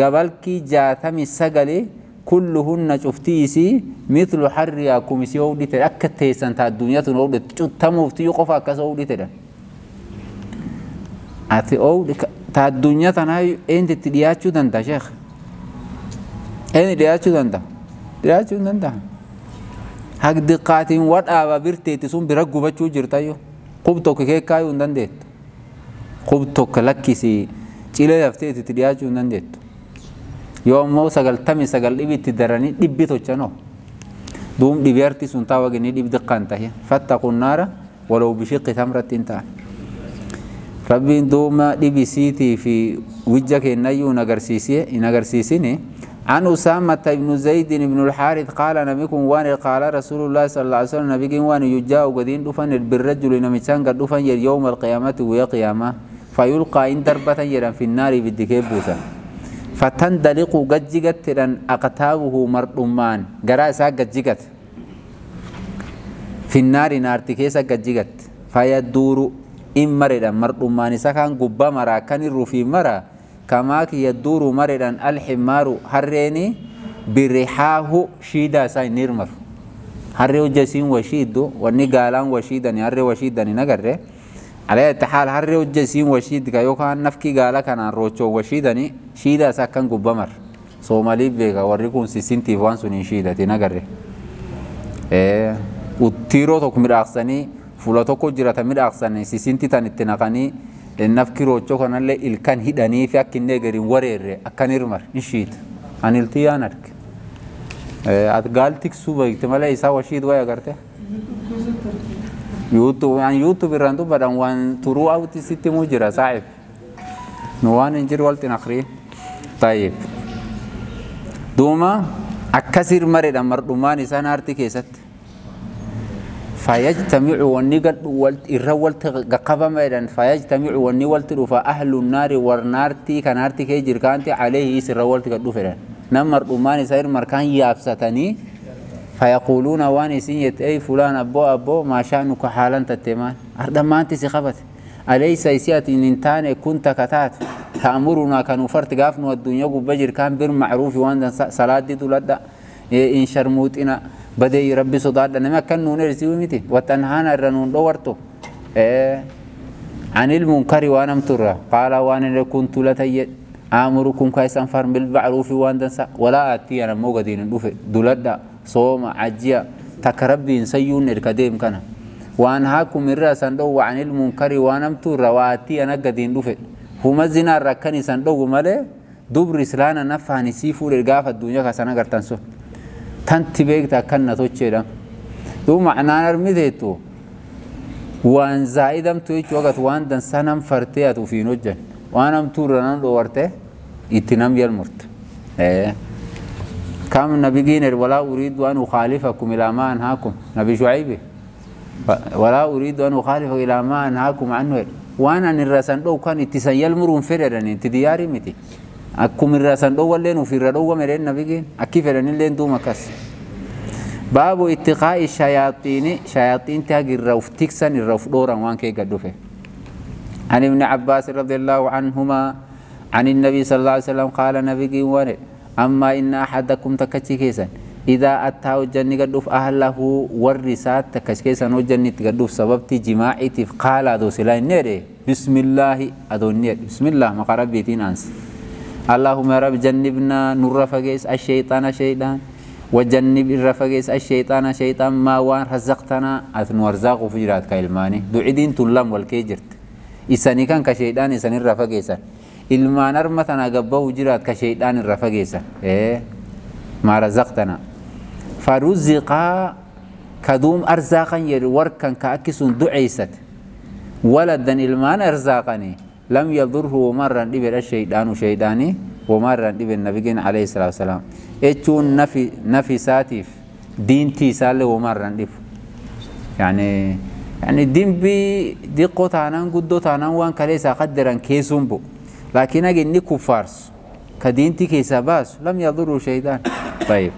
قبل كي جاتمي سقلي كلهن شفتيسي مثل حرياكم سيودي تأكد تيسان تا الدنيا تنودي تمو في يقفا كسودي تدا أتي أو تا الدنيا تناي أنت تدياتشو دنتا شيخ؟ تدياتشو دنتا haq diqqaatiin wadhaaba birteetti sun bira gubachuu jirtayyo qub tokko keekkaayuu hin dandeettu lakkisi cilee lafteetti itti dhiyaachuu hin dandeettu yoo ammoo sagaltami sagal dhibitti daranii dhibbi tochanoo duum dhibi arti sun taa wagini dhib diqqaan tahe fattaqu naara walaw bishiqqi tamratti hin ta'an rabbiin duuma dhibisiitii fi wijja kennayyuu hin agarsiisini عن أسامة بن زيد بن الحارث قال نبيكم وان قال رسول الله صلى الله عليه وسلم نبيكم وان يجاء قدين دفن بالرجل نمشان قد دفن يوم القيامة ويا قيامة فيلقى إن دربة يرا في النار بالدكيب بوسا فتندلق قجقت تران أقتابه مرطمان قراء سا قجقت. في النار نار تكيسا قجقت. فيدور إن مردا مرطمان سكان قبا مرا كان الرفي مرا. كما يدور مردا الحمار. هريني بريحاه شيدا ساي نيرمر. هري وجسين وشيدو. وني قالان وشيدني هري وشيدني نغره على التحال هري وجسين وشيد كيو كان نفكي قالا كان روچو وشيدني شيدا سكن قبمر سومالي بيغا وريكون سيسنتي وان سنين شيدتي نغره إيه وتيرو توك مراقسني فولا توكو جراتا مراقسني سيسنتي تان اتنقني nafki rochoo kanallee ilkan hidhanii fi akka inni gariin wareerre akkan hirmar in shiit an ilti yaan arge at gaal tiksuu beekte يوتيوب يعني يوتيوب يرندو بدن وان ترو أو تي سي تي موجرا صعب نوان انجر والتين اخري طيب دوما اكسر مري دا مردوماني سان ارتي كيست فيجتمع ونقل والت الرول تقبا ميدان فيجتمع ونقل تروف أهل النار ورنارتي كانارتي كيجر كانتي عليه يسر رول تقدو فيدان نمر اماني سير مركان يابساتني فيقولون واني سنيت أي فلان أبو أبو ما شأنك حالا تتمان أرد ما أنت سخبت أليس يسيات إن كنت كتات؟ تأمرنا كانوا فرت قافن والدنيا بجر كان بر معروف وأن صلاة دي تلدا إن شرموتنا بدي ربي صداد. لنا كان نون رسيو متي وتنهانا الرنون دورتو إيه عن المنكر وأنا مترى قال وأنا كنت لتي آمركم كايسان فرم بالمعروف وأن ولا أتي أنا موجودين دوف دولدا صوم عجيا تكربين سيون الكديم كان وان هاكم مرة سندو وعن المنكر وأنا مترى واتي أنا قدين دوف هما زنا ركني سندو ماله دبر سلانا نفعني سيفو للقافة الدنيا كسانا قرتنسو tanti beekta akkan na tocheedha duu macnaan armiteettu waan zaa'idamtu jechuu agat waan dansaa nam fartee ati ufiin hojjan. Waan amtuurra nam dhowarte كم نبي جينر ولا أريد أن أخالفكم إلى ما أنهاكم؟ نبي شعيب. ولا أريد أن أخالف إلى ما أنهاكم عنه. وأنا أن الرسن لو كان اتسان يلمرون فرداني انت دياري متي. أكم الرسن لو ولين وفي الرلو ومرين نبي جين. أكي فرداني اللين دوما كاس. باب اتقاء الشياطين شياطين تاقي الروف تكسن الروف دورا وان كي قدوفه عن ابن عباس رضي الله عنهما عن النبي صلى الله عليه وسلم قال نبي جين وانه وأنا أما إن أحدكم تكتشي كيسا إذا أتى وجني قدوف أهله والرسات تكتشي كيسا وجني تقدوف سببتي جماعي قال أدو سلاي نيري بسم الله أدو نير بسم الله مقرب بيتين أنس اللهم يا رب جنبنا نور فقيس الشيطان شيطان وجنب الرفقيس الشيطان شيطان ما وان رزقتنا أثن ورزاق فجرات كإلماني دعيدين تلم والكيجرت إساني كان كشيطان إساني الرفقيسا إلمان أرمتنا قبه جرات كشيطان الرفقيسا إيه ما رزقتنا فرزقا كدوم أرزاقا يروركا كأكسون دعيست ولدا إلمان أرزاقني لم يضره مرة لبر الشيطان شيطاني ومرة لبر النبي عليه الصلاة والسلام jechuun nafi isaatiif diintii isaallee homaarraan dhifu yani yani dimbii diqqoo taanaan guddoo taanaan waan kalee isaa qaddaran keessuun bu'u kuffaarsu ka diintii keessaa baasu lam yadurru shaydaan طيب.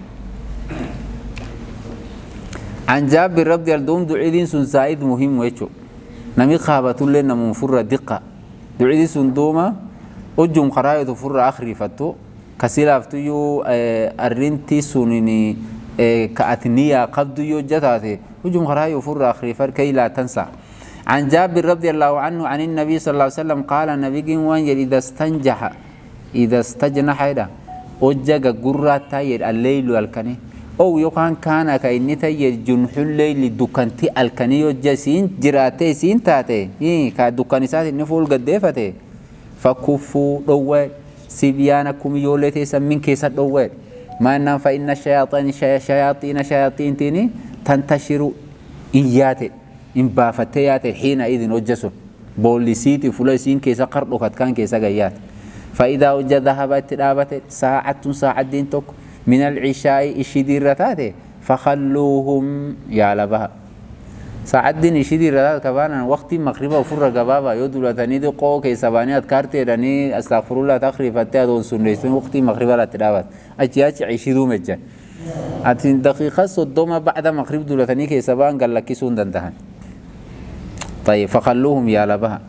عن جابر رضي الله عنه دعيدين سن زائد مهم ويشو نمي خابة لنا من فرة دقة. دعيدين سن دوما أجم قراية فرة آخر فتو. kasilaaftuyyuu arrinti sunini كأثنية قبض يوجداته هجوم خراي وفر آخر كي لا تنسى. عن جابر رضي الله عنه عن النبي صلى الله عليه وسلم قال النبي وان إذا استنجح إذا استجنح إذا وجق قرات تاير الليل والكني. أو يقان كان كإني تاير جنح الليل دكانتي الكني يوجا سين جراتي سين تاتي. إيه كدكاني ساتي نفول قديفته فكفوا روي سبيانكم يولتي سمين كيسة دوّد ما أنهم فإن الشياطين شياطين شياطين تيني تنتشر إيات إن بافتيات حين إذن وجسون بوليسيت فلسين كيسة قرد كان كيسة قيات. فإذا وجد ذهبت رابت ساعة ساعة دين توك. من العشاء إشدير رتاته فخلوهم يا لبها. ساعدين يشيدي رادات كبانا وقت مغربا وفر قبابا يودو لتني دي قو كي سبانيات كارتي راني أستغفر الله تخري فتاه دون سنريسين وقت مغربا لا تدابات أجي أجي عيشيدو مجان أتين دقيقة صدوما بعد مغرب دولتني كي سبان قال لك سون دندهن. طيب فخلوهم يا لبها.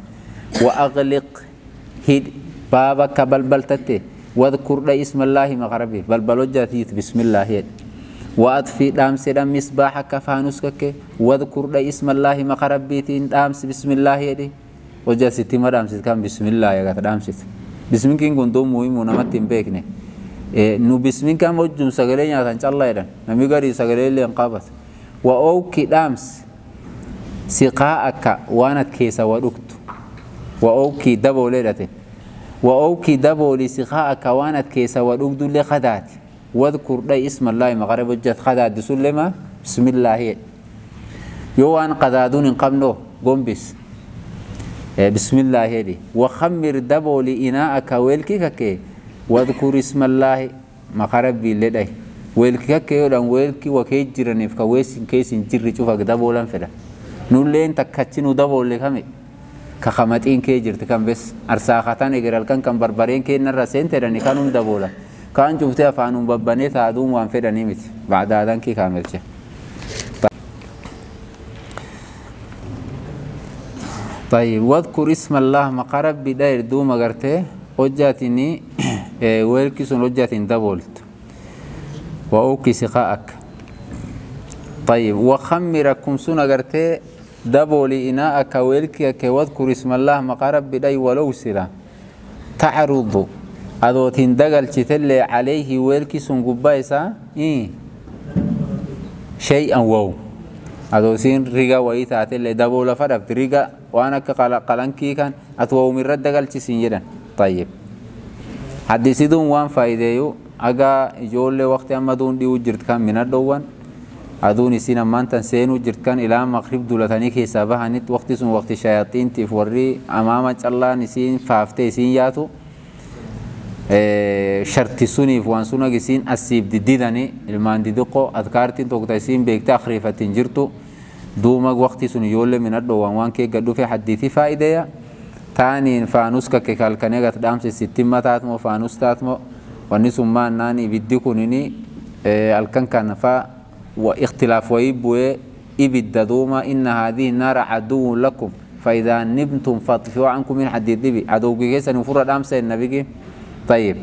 وأغلق. هيد بابك بلبل تتي. واذكر اسم الله مغربي. بلبل وجهتي بسم الله هيد. وأطفي دامس دام مصباحك فانوسك واذكر دا اسم الله مقربيتين دامس. بسم الله يدي وجا ستي ما دامس. كان بسم الله يا دامس بسم كين كنتم مهم ونمت بيكني كان وجم سغلي نيا كان الله يدن. نمي غري سغلي لي انقابت وأوكي دامس. سقاءك وأنا كيسا ودكت وأوكي دبو ليلته وأوكي دبو لسقاءك وأنا كيسا ودكت لخداتي واذكر داي اسم الله مغرب وجت خداد سلمة بسم الله يوان قدادون قمنو قنبس بسم الله دي وخمر دبو لإناءك ويلكي كي واذكر اسم الله مغرب ويلكي كي يولان ويلكي وكي جرني فكا ويسن كيسن جري شوفك دبو لن نولين تكتشنو دبو لكمي كخمتين كي جرت كم بس أرساختان إجرال كان كم بربرين كي نرى سنترني كانوا دبولا كان شفتي أفانون ببني ثادوم وان فدا نيمت بعد هذا كي كامل شيء طيب واذكر اسم الله مقرب بداير دوما غرته وجاتني ويلكي سن وجاتين دبولت وأوكي سقاءك طيب وخمركم سنة غرته دبولي إناءك ويلكي واذكر اسم الله مقرب بداي ولو سلا تعرض adootiin dagalchitellee calayhi weelki sun gubbaa isaa shay'an wow adoosiin riga wayii taatellee daboo lafa dhabdi riga waan akka qalankii kan ati wawumirra dagalchisiin jedhan tayyib haddisiduun waan faayideeyu aga ijoollee waqti amma aduun dhi'uu jirt kan minadhoowwan aduun isiin ammaan tan seenuu jirt kan ilaa maqrib dulatanii keessaa bahanitti waqti sun waqti shayaxiintiif warri amaama callaan isiin faaftee isiin yaatu sharti suniif waan sun agisiin asiif diddidani ilmaan didiqqoo adkaartiin tokko isiin beektee akriifatiin jirtu duuma waqti sun ijoollee minadho waan waan kee gad dhufe haddiitii faayideeya taaniin faanus kakke kalkanee gat dhaamse sittin mataatmoo faanus taatmoo wanni sun maannaan ibiddi kunini halkan kan faa wayii bu'ee ibidda duuma inna haadihi naara caduwwun lakum فإذا نبتم فاطفئوا عنكم من حديد دبي عدو كيسن فرد أمس النبي طيب.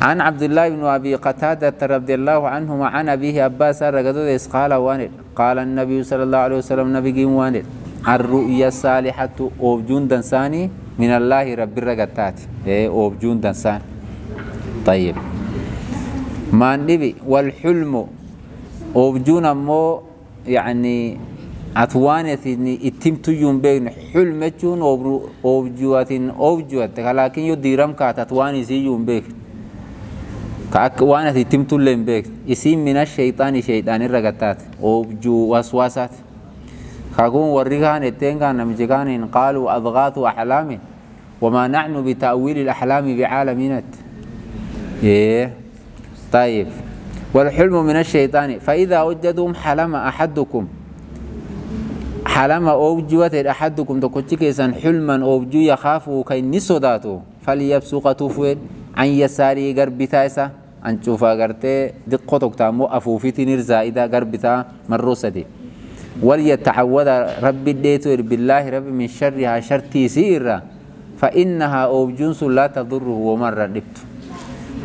عن عبد الله بن أبي قتادة رضي الله عنهما عن أبيه أباس رقدود قال واند قال النبي صلى الله عليه وسلم نبي واند الرؤيا الصالحة أوبجون دنساني من الله رب الرقتات إيه أوبجون دنسان طيب. ما النبي والحلم أوبجون أمو يعني أتوانة اتمت يوم بين حلمتون أوبجوات أوبجوات لكن يديرم كات أتواني سي يوم بين. كأك وأنا تتمت لهم بيك اسم من الشيطان شيطان الرقتات. وبجو وسواسات. خاكون ورقان التنقان نمجقان قالوا أضغاث أحلام. وما نحن بتأويل الأحلام بعالمين إيه. طيب. والحلم من الشيطان. فإذا وجدهم حلم أحدكم حلم أوجوة أحدكم تكتشكيسا حلما أوجو يخافوا كي نسوداتو فليبسوق تفويد عن يساري غربتا إسا أن شوفا غرتي دقو تكتامو أفوفيتي نرزائدا غربتا مروسدي وليتعوذ ربي ديتو بالله ربي من شرها شرتي سيرا فإنها أوبجونس لا تضره ومر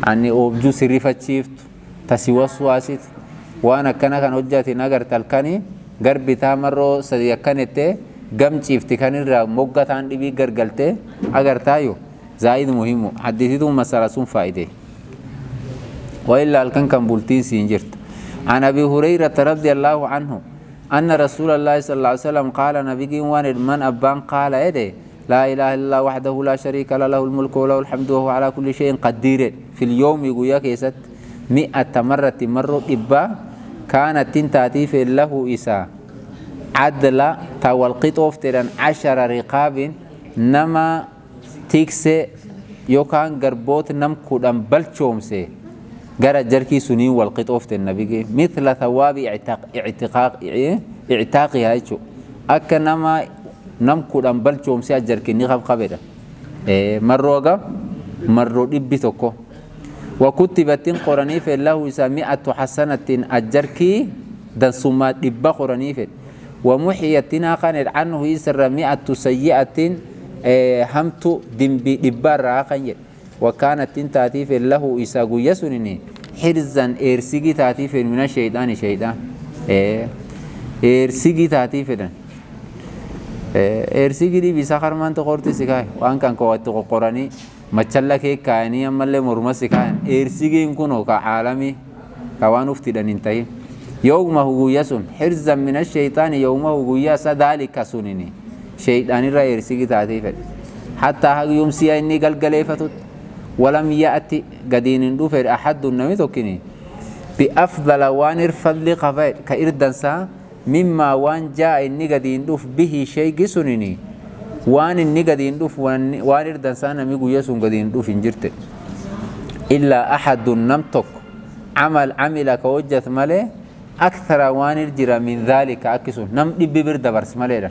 دبت أني أوبجو سري فتشيفت تسيوس واسيت وأنا كان كان هجاتي نغر تلكني غربتا مرو سدي كانت gam ciifti kan irraa moggataan dhibii gargaltee agartaayo زائد مهم حديثه مسألة سن فائدة وإلا الكن كان بولتين سينجرت عن أبي هريرة رضي الله عنه أن رسول الله صلى الله عليه وسلم قال نبي وان من أبان قال إيه لا إله إلا الله وحده لا شريك له له الملك وله الحمد وهو على كل شيء قدير. في اليوم يقول كيست مئة مرة مرة إبا كانت تنتاتي في له إسا عدل تولقيت أفترا عشر رقاب نما tiksee yookaan garboota nam kudhan balchoomse gara jarkii sunii wal qixoofte nabige mithla thawaabi ictaaqihaa jechu akka nama nam kudhan balchoomse ajarkinni qabqabedha marroo gam marroo dhibbi tokko. وكتبت قراني في الله سمعت حسنة أجركي دنسما دبا قراني في ومحيتنا كانت عنه يسر مئة سيئة همت دمبي دبار راقن وكانت تاتي في له إساقو يسنني حرزا إرسيجي تاتي في من الشيطان شيطان إرسيجي تاتي في دن إرسيجي دي بسخر من تقرتي سكاي وان كان قوات قراني مچلا كي كايني أمالي مرمى سكاي إرسيجي ينكونو كعالمي كوان افتدن انتهي يوم هو يسن حرزا من الشيطان يوم هو يسا ذلك سنني شيطان الرأي يرسيك تاتي فد حتى هاك يوم سيا إني قل قليفتت ولم يأتي قدين ندوفر أحد النمي توكني بأفضل وان الفضل قفايد كإردنسا مما وان جاء إني قدين ندوف به شيء قسنني. وان إني قدين ندوف وان إردنسا نمي قيسون قدين ندوف انجرت إلا أحد نمتك. عمل عمل كوجة ملي. أكثر وان الجرى من ذلك أكسون نم دبي برد برس ملي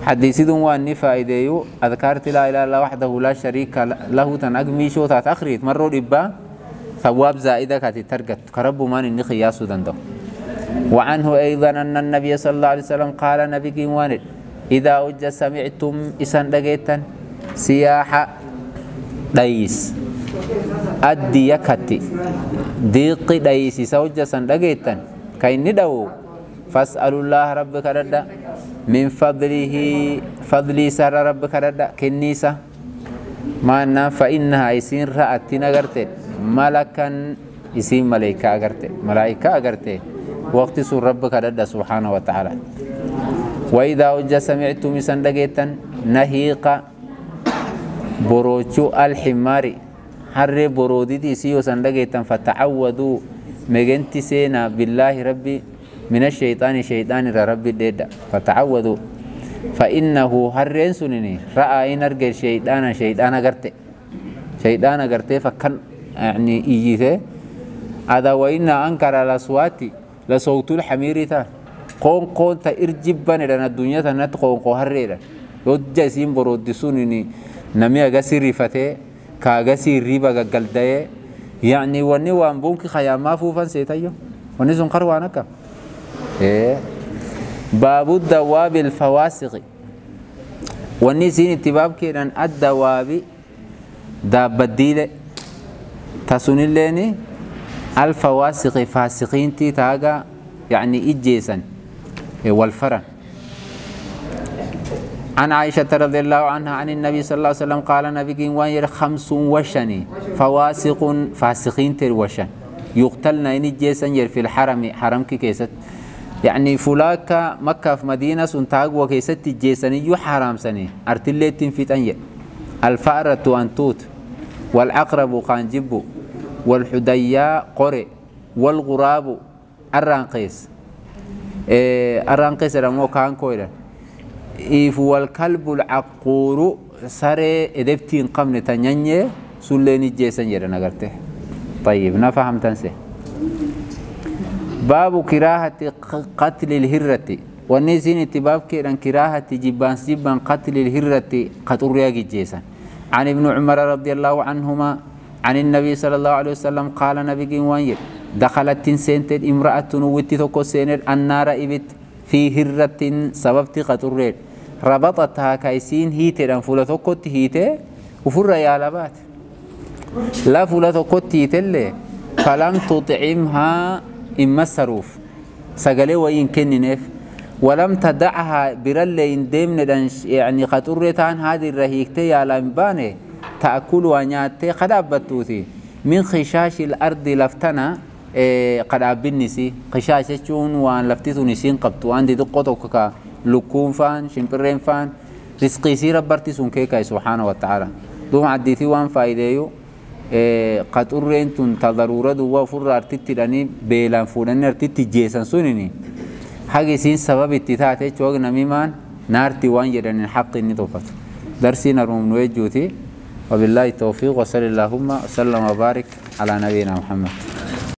حديثدون وان فائديو أذكرت لا إله إلا وحده لا شريك له تنقمي شو تأخريت. مرة ربا ثواب زائدة كاتي ترقت. كرب مان إني قياس دندو. وعنه أيضا أن النبي صلى الله عليه وسلم قال نبي واند إذا أج سمعتم إسان دقيتا سياحة دايس أدي يكتي ديقي دايس سوج سن دقيتا كاين ندو فاسألوا الله ربك ردا من فضله فضلي سر ربك ردا كنيسة ما فإنها يسين رأت نغرت ملكا يسين ملائكة أغرت ملائكة أغرت وقت سور ربك ردا سبحانه وتعالى. وإذا وجه سمعتم سندقيتا نهيق بروچو الحمار. حر برودتي سيو سندقيتا فتعودوا مجنتي سينا بالله ربي من الشيطان شيطان ربي ديدا. فتعوذوا فإنه هرين سنني رأى نرجع شيطان شيطان قرتي شيطان قرتي فكان يعني إيجيته. هذا وإن أنكر الأصوات لصوت الحمير تا قون قون تا إرجبان لنا الدنيا تنت قون هريدا يوجا سين برود سنني نمي أغسي رفتي كأغسي ريبا قلداي يعني وني وانبونك خياما فوفان سيتايو وني سنقر وانكا إيه. باب الدواب الفواسق. والنسين اتباب كيران الدواب. داب الديلة تسنليني الفواسق فاسقين تي تاغا يعني إجيسا والفرن. عن عائشة رضي الله عنها عن النبي صلى الله عليه وسلم قال نبي وين خمس وشني فواسق فاسقين تر وشن. يقتلن إن جيسن في الحرم حرم كيست. يعني فلاك مكة في مدينة سنتاق وكيست جيسن يو حرام سني. أرتلت في تنية. الفأرة أنتوت والعقرب قانجب والحدياء قرئ والغراب الرانقيس إيه الرانقيس رمو كان كويرا إيف والكلب العقور سري إدبتين قمن تنيني سليني جيسن يرى نغرته طيب نفهم تنسي. باب كراهة قتل الهرة. والنسين اتباب كيران كراهة جبان جبان قتل الهرة قتل رياجي جيسا عن ابن عمر رضي الله عنهما عن النبي صلى الله عليه وسلم قال نبي وانير دخلت سنت امرأة نوتي توكو سينر النار إبت في هرة سببت قتل ريد ربطتها كايسين هيتي فولا توكو هيتي وفر يا لبات. لا فولا توكو هيتي فلم تطعمها إما السروف. وين كننف ولم تدعها برلين ديمن يعني خطرتان هذه الرهيكتي يا لمباني. تأكل ونياتي قد أبتوتي من خشاش الأرض لفتنا إيه قد أبنسي خشاش شون وان لفتيتو نسين قبتو عندي دقوتو كا لكون فان شمبرين فان رزقي سيرا برتي سون كيكا سبحانه وتعالى دوم عديتي وان فايديو qaxurreen tun ta daruura duwwaa ofirraa artitti hidhanii beelaan fuudhanii artitti jeesan sunini hagi isiin sababa itti taate jechuudha namimaan naarti waan jedhaniin haqqi inni tokkatu darsiin arumnu jechuuti وبالله التوفيق وصلى اللهم وسلم وبارك على نبينا محمد.